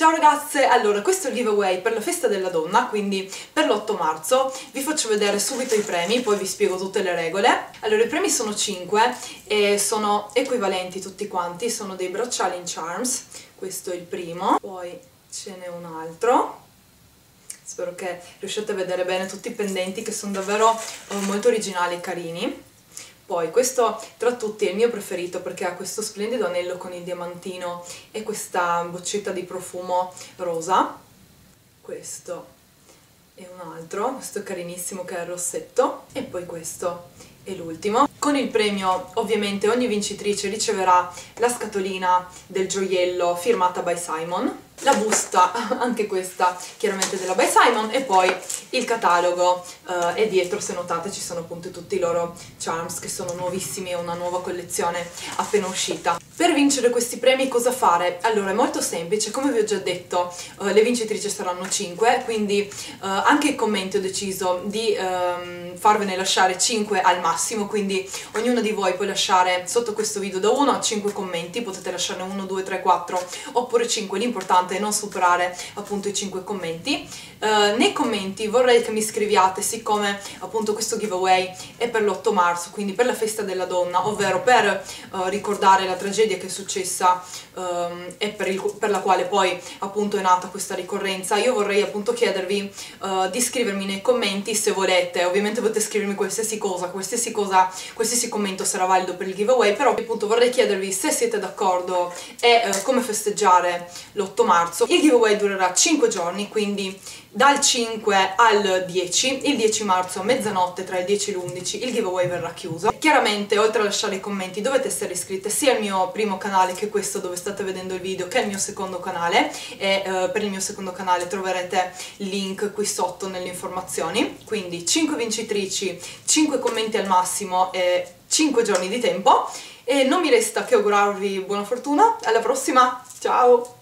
Ciao ragazze, allora questo è il giveaway per la festa della donna, quindi per l'8 marzo vi faccio vedere subito i premi, poi vi spiego tutte le regole. Allora i premi sono 5 e sono equivalenti tutti quanti, sono dei bracciali in charms, questo è il primo, poi ce n'è un altro, spero che riusciate a vedere bene tutti i pendenti che sono davvero eh, molto originali e carini. Poi questo tra tutti è il mio preferito perché ha questo splendido anello con il diamantino e questa boccetta di profumo rosa. Questo è un altro, questo carinissimo che è il rossetto. E poi questo è l'ultimo. Con il premio ovviamente ogni vincitrice riceverà la scatolina del gioiello firmata by Simon la busta, anche questa chiaramente della By Simon, e poi il catalogo eh, e dietro se notate ci sono appunto tutti i loro charms che sono nuovissimi, è una nuova collezione appena uscita. Per vincere questi premi cosa fare? Allora è molto semplice, come vi ho già detto eh, le vincitrici saranno 5, quindi eh, anche i commenti ho deciso di ehm, farvene lasciare 5 al massimo, quindi ognuno di voi può lasciare sotto questo video da 1 a 5 commenti, potete lasciarne 1, 2, 3, 4 oppure 5, l'importante importante non superare appunto i 5 commenti. Uh, nei commenti vorrei che mi scriviate, siccome appunto questo giveaway è per l'8 marzo, quindi per la festa della donna, ovvero per uh, ricordare la tragedia che è successa um, e per, il, per, la quale poi appunto è nata questa ricorrenza, io vorrei appunto chiedervi uh, di scrivermi nei commenti se volete, ovviamente potete scrivermi qualsiasi cosa, qualsiasi cosa, qualsiasi commento sarà valido per il giveaway, però appunto vorrei chiedervi se siete d'accordo e come festeggiare l'8 marzo marzo. Il giveaway durerà 5 giorni, quindi dal 5 al 10, il 10 marzo a mezzanotte tra il 10 e l'11 il giveaway verrà chiuso. Chiaramente oltre a lasciare i commenti dovete essere iscritte sia al mio primo canale che questo dove state vedendo il video che al mio secondo canale e uh, per il mio secondo canale troverete il link qui sotto nelle informazioni. Quindi 5 vincitrici, 5 commenti al massimo e 5 giorni di tempo e non mi resta che augurarvi buona fortuna, alla prossima, ciao!